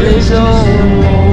is over.